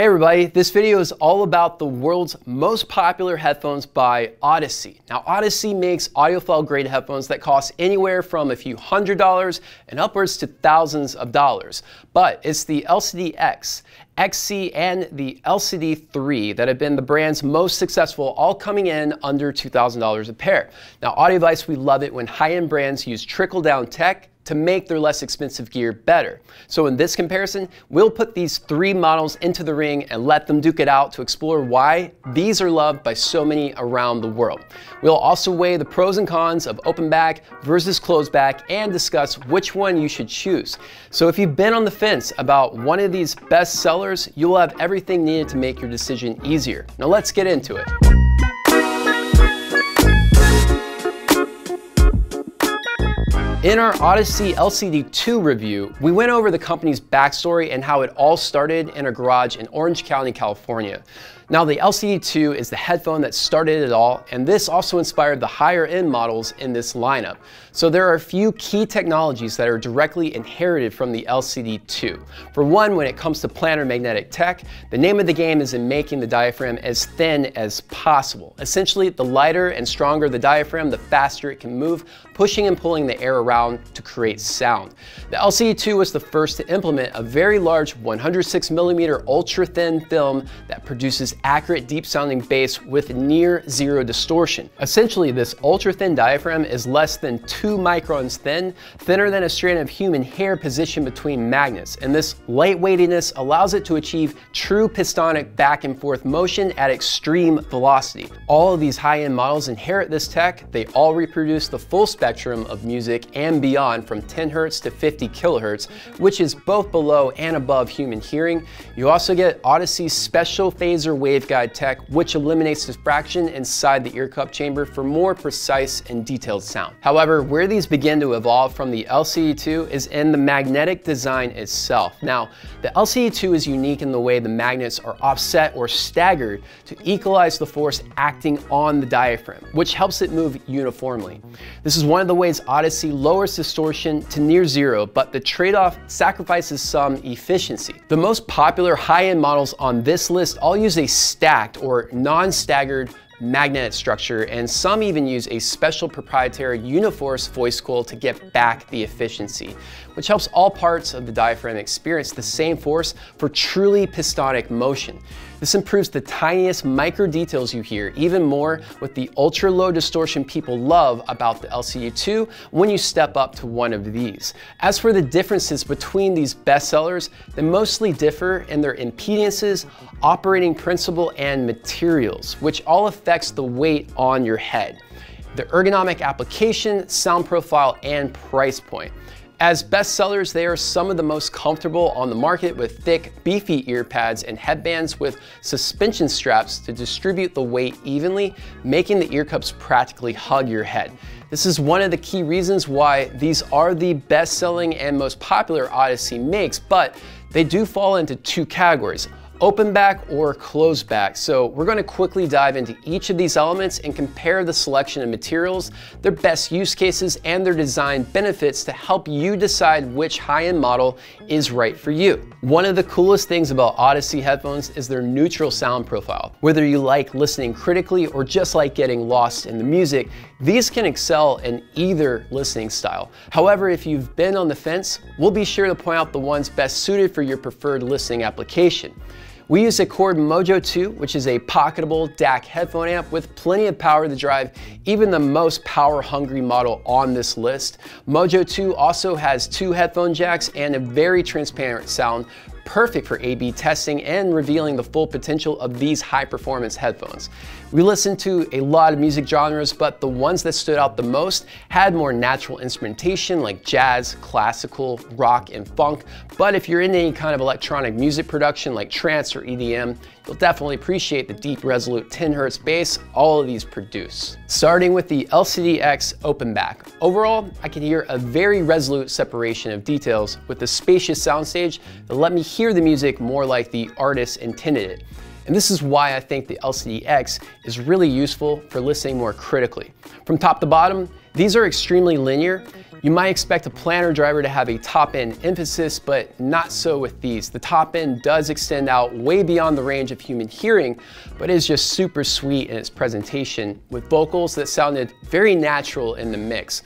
Hey everybody, this video is all about the world's most popular headphones by Audeze. Now Audeze makes audiophile grade headphones that cost anywhere from a few hundred dollars and upwards to thousands of dollars. But it's the LCD-X, XC, and the LCD3 that have been the brand's most successful, all coming in under $2,000 a pair. Now Audio Advice, we love it when high-end brands use trickle-down tech to make their less expensive gear better. So in this comparison, we'll put these three models into the ring and let them duke it out to explore why these are loved by so many around the world. We'll also weigh the pros and cons of open back versus closed back and discuss which one you should choose. So if you've been on the fence about one of these best sellers, you'll have everything needed to make your decision easier. Now let's get into it. In our Audeze LCD2 review, we went over the company's backstory and how it all started in a garage in Orange County, California. Now the LCD2 is the headphone that started it all, and this also inspired the higher end models in this lineup. So there are a few key technologies that are directly inherited from the LCD2. For one, when it comes to planar magnetic tech, the name of the game is in making the diaphragm as thin as possible. Essentially, the lighter and stronger the diaphragm, the faster it can move, pushing and pulling the air around to create sound. The LCD2 was the first to implement a very large 106 millimeter ultra thin film that produces accurate deep sounding bass with near zero distortion. Essentially, this ultra thin diaphragm is less than two microns thin, thinner than a strand of human hair positioned between magnets. And this lightweightiness allows it to achieve true pistonic back and forth motion at extreme velocity. All of these high-end models inherit this tech. They all reproduce the full spectrum of music and beyond from 10 hertz to 50 kilohertz, which is both below and above human hearing. You also get Audeze's special Fazor wave waveguide tech, which eliminates diffraction inside the ear cup chamber for more precise and detailed sound. However, where these begin to evolve from the LCD2 is in the magnetic design itself. Now, the LCD2 is unique in the way the magnets are offset or staggered to equalize the force acting on the diaphragm, which helps it move uniformly. This is one of the ways Audeze lowers distortion to near zero, but the trade-off sacrifices some efficiency. The most popular high-end models on this list all use a stacked or non-staggered magnet structure, and some even use a special proprietary Uniforce voice coil to get back the efficiency, which helps all parts of the diaphragm experience the same force for truly pistonic motion. This improves the tiniest micro details you hear even more with the ultra low distortion people love about the LCD2 when you step up to one of these. As for the differences between these bestsellers, they mostly differ in their impedances, operating principle, and materials, which all affects the weight on your head the ergonomic application, sound profile, and price point. As bestsellers, they are some of the most comfortable on the market with thick, beefy ear pads and headbands with suspension straps to distribute the weight evenly, making the ear cups practically hug your head. This is one of the key reasons why these are the best-selling and most popular Audeze makes, but they do fall into two categories open back or closed back. So we're gonna quickly dive into each of these elements and compare the selection of materials, their best use cases, and their design benefits to help you decide which high-end model is right for you. One of the coolest things about Audeze headphones is their neutral sound profile. Whether you like listening critically or just like getting lost in the music, these can excel in either listening style. However, if you've been on the fence, we'll be sure to point out the ones best suited for your preferred listening application. We use a Chord Mojo 2, which is a pocketable DAC headphone amp with plenty of power to drive even the most power-hungry model on this list. Mojo 2 also has two headphone jacks and a very transparent sound perfect for A-B testing and revealing the full potential of these high-performance headphones. We listened to a lot of music genres, but the ones that stood out the most had more natural instrumentation like jazz, classical, rock, and funk. But if you're in any kind of electronic music production like trance or EDM, you'll definitely appreciate the deep resolute 10 hertz bass all of these produce. Starting with the LCD-X open back. Overall, I can hear a very resolute separation of details with a spacious soundstage that let me hear the music more like the artist intended it. And this is why I think the LCD-X is really useful for listening more critically. From top to bottom, these are extremely linear. You might expect a planar driver to have a top end emphasis, but not so with these. The top end does extend out way beyond the range of human hearing, but is just super sweet in its presentation with vocals that sounded very natural in the mix.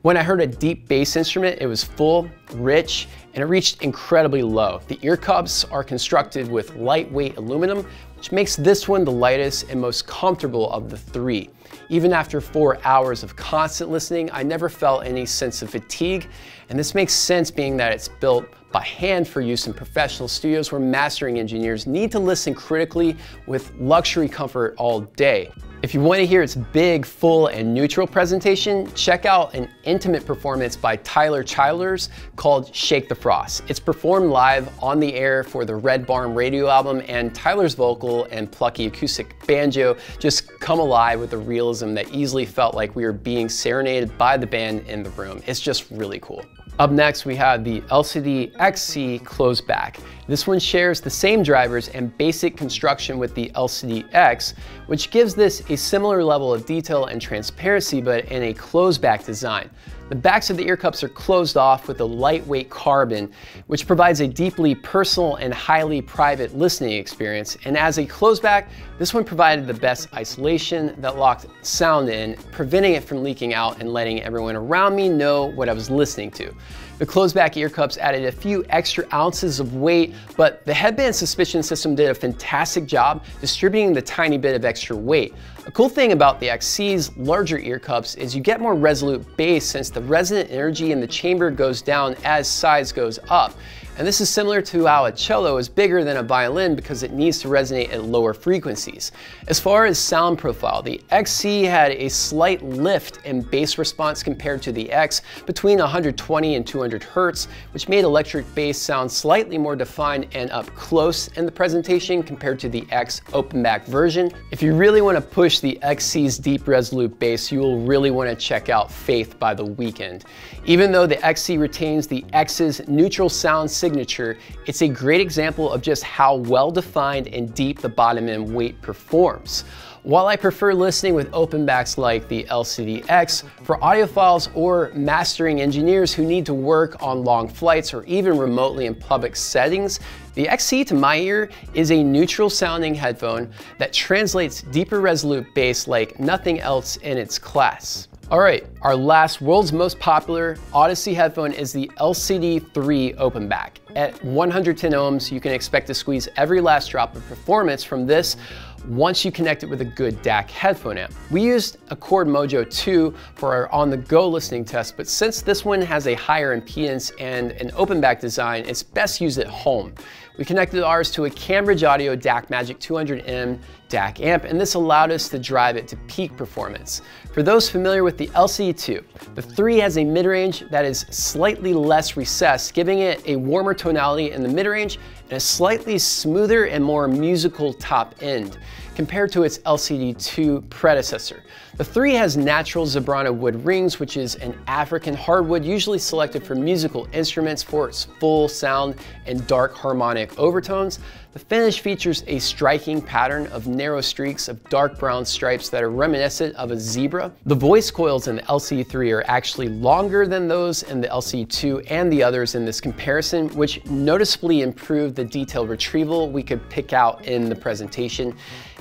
When I heard a deep bass instrument, it was full, rich, and it reached incredibly low. The ear cups are constructed with lightweight aluminum, which makes this one the lightest and most comfortable of the three. Even after four hours of constant listening, I never felt any sense of fatigue, and this makes sense being that it's built by hand for use in professional studios where mastering engineers need to listen critically with luxury comfort all day. If you want to hear its big, full, and neutral presentation, check out an intimate performance by Tyler Childers called Shake the Frost. It's performed live on the air for the Red Barn radio album, and Tyler's vocal and plucky acoustic banjo just come alive with a realism that easily felt like we were being serenaded by the band in the room. It's just really cool. Up next, we have the LCD XC closed back. This one shares the same drivers and basic construction with the LCD X, which gives this a similar level of detail and transparency, but in a closed back design. The backs of the ear cups are closed off with a lightweight carbon, which provides a deeply personal and highly private listening experience. And as a closed back, this one provided the best isolation that locked sound in, preventing it from leaking out and letting everyone around me know what I was listening to. The closed back ear cups added a few extra ounces of weight, but the headband suspension system did a fantastic job distributing the tiny bit of extra weight. A cool thing about the XC's larger ear cups is you get more resolute bass since the resonant energy in the chamber goes down as size goes up. And this is similar to how a cello is bigger than a violin because it needs to resonate at lower frequencies. As far as sound profile, the XC had a slight lift in bass response compared to the X between 120 and 200 Hertz, which made electric bass sound slightly more defined and up close in the presentation compared to the X open back version. If you really want to push the XC's deep resolute bass, you will really want to check out Faith by The Weeknd. Even though the XC retains the X's neutral sound signature, it's a great example of just how well defined and deep the bottom end weight performs. While I prefer listening with open backs like the LCD-X, for audiophiles or mastering engineers who need to work on long flights or even remotely in public settings, the XC to my ear is a neutral sounding headphone that translates deeper resolute bass like nothing else in its class. All right, our last world's most popular Audeze headphone is the LCD3 open back. At 110 ohms, you can expect to squeeze every last drop of performance from this once you connect it with a good DAC headphone amp. We used a Chord Mojo 2 for our on-the-go listening test, but since this one has a higher impedance and an open back design, it's best used at home. We connected ours to a Cambridge Audio DacMagic 200M DAC amp, and this allowed us to drive it to peak performance. For those familiar with the LCD2, the 3 has a mid-range that is slightly less recessed, giving it a warmer tonality in the mid-range and a slightly smoother and more musical top end compared to its LCD2 predecessor. The 3 has natural Zebrana wood rings, which is an African hardwood usually selected for musical instruments for its full sound and dark harmonic overtones. The finish features a striking pattern of narrow streaks of dark brown stripes that are reminiscent of a zebra. The voice coils in the LCD3 are actually longer than those in the LCD2 and the others in this comparison, which noticeably improved the detail retrieval we could pick out in the presentation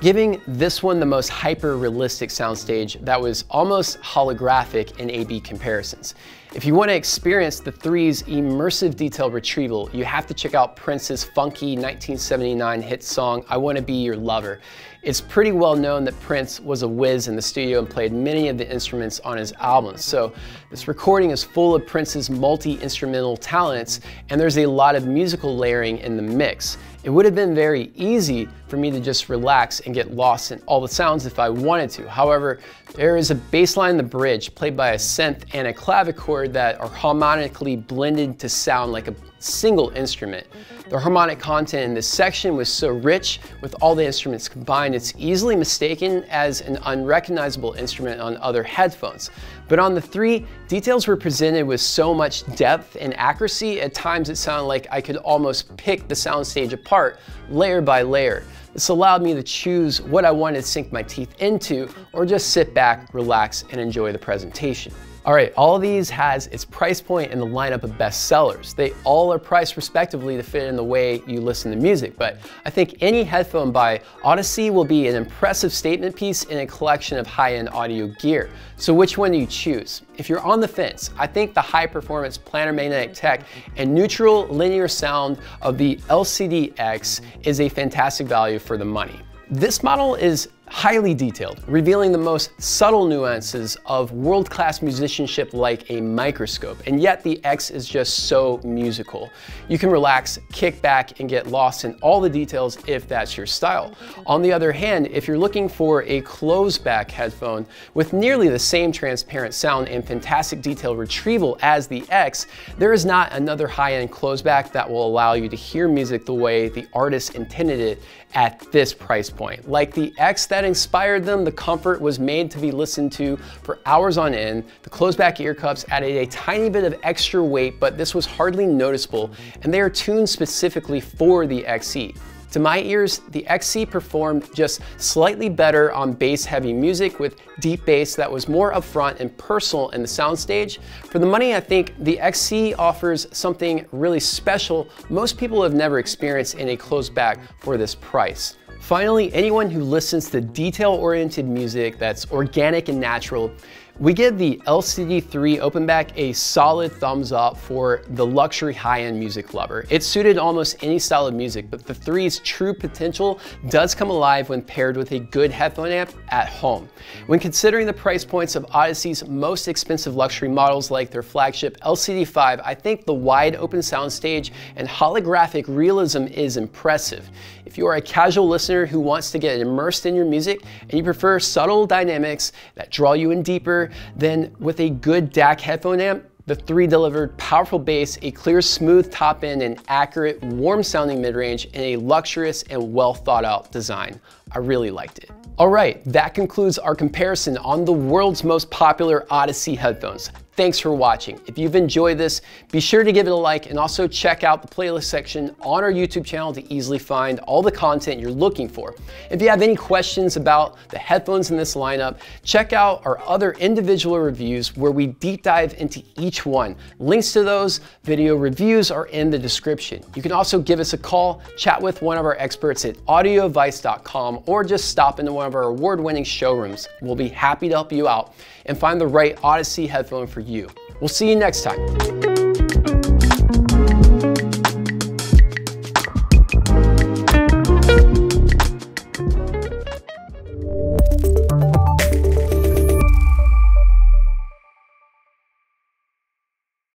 giving this one the most hyper-realistic soundstage that was almost holographic in A-B comparisons. If you want to experience the Three's immersive detail retrieval, you have to check out Prince's funky 1979 hit song, I Want to Be Your Lover. It's pretty well known that Prince was a whiz in the studio and played many of the instruments on his albums. So this recording is full of Prince's multi-instrumental talents and there's a lot of musical layering in the mix. It would have been very easy for me to just relax and get lost in all the sounds if I wanted to. However, there is a bass line in the bridge played by a synth and a clavichord that are harmonically blended to sound like a single instrument. The harmonic content in this section was so rich with all the instruments combined, it's easily mistaken as an unrecognizable instrument on other headphones. But on the three, details were presented with so much depth and accuracy, at times it sounded like I could almost pick the soundstage apart layer by layer. This allowed me to choose what I wanted to sink my teeth into or just sit back, relax, and enjoy the presentation. All right, all these has its price point in the lineup of best sellers. They all are priced respectively to fit in the way you listen to music, but I think any headphone by Audeze will be an impressive statement piece in a collection of high-end audio gear. So which one do you choose? If you're on the fence, I think the high performance planar magnetic tech and neutral linear sound of the LCD-X is a fantastic value for the money. This model is highly detailed, revealing the most subtle nuances of world-class musicianship like a microscope, and yet the X is just so musical. You can relax, kick back, and get lost in all the details if that's your style. On the other hand, if you're looking for a closed-back headphone with nearly the same transparent sound and fantastic detail retrieval as the X, there is not another high-end closed-back that will allow you to hear music the way the artist intended it at this price point. Like the X that inspired them, the comfort was made to be listened to for hours on end. The closed back ear cups added a tiny bit of extra weight, but this was hardly noticeable, and they are tuned specifically for the XC. To my ears, the XC performed just slightly better on bass heavy music with deep bass that was more upfront and personal in the soundstage. For the money, I think the XC offers something really special most people have never experienced in a closed back for this price. Finally, anyone who listens to detail-oriented music that's organic and natural we give the LCD3 Openback a solid thumbs up for the luxury high-end music lover. It suited almost any style of music, but the 3's true potential does come alive when paired with a good headphone amp at home. When considering the price points of Audeze's most expensive luxury models like their flagship LCD5, I think the wide open soundstage and holographic realism is impressive. If you are a casual listener who wants to get immersed in your music and you prefer subtle dynamics that draw you in deeper, then with a good DAC headphone amp, the 3 delivered powerful bass, a clear smooth top end, and accurate warm sounding mid-range in a luxurious and well thought out design. I really liked it. All right, that concludes our comparison on the world's most popular Audeze headphones. Thanks for watching. If you've enjoyed this, be sure to give it a like and also check out the playlist section on our YouTube channel to easily find all the content you're looking for. If you have any questions about the headphones in this lineup, check out our other individual reviews where we deep dive into each one. Links to those video reviews are in the description. You can also give us a call, chat with one of our experts at audioadvice.com, or just stop into one of our award-winning showrooms. We'll be happy to help you out and find the right Audeze headphone for you. We'll see you next time.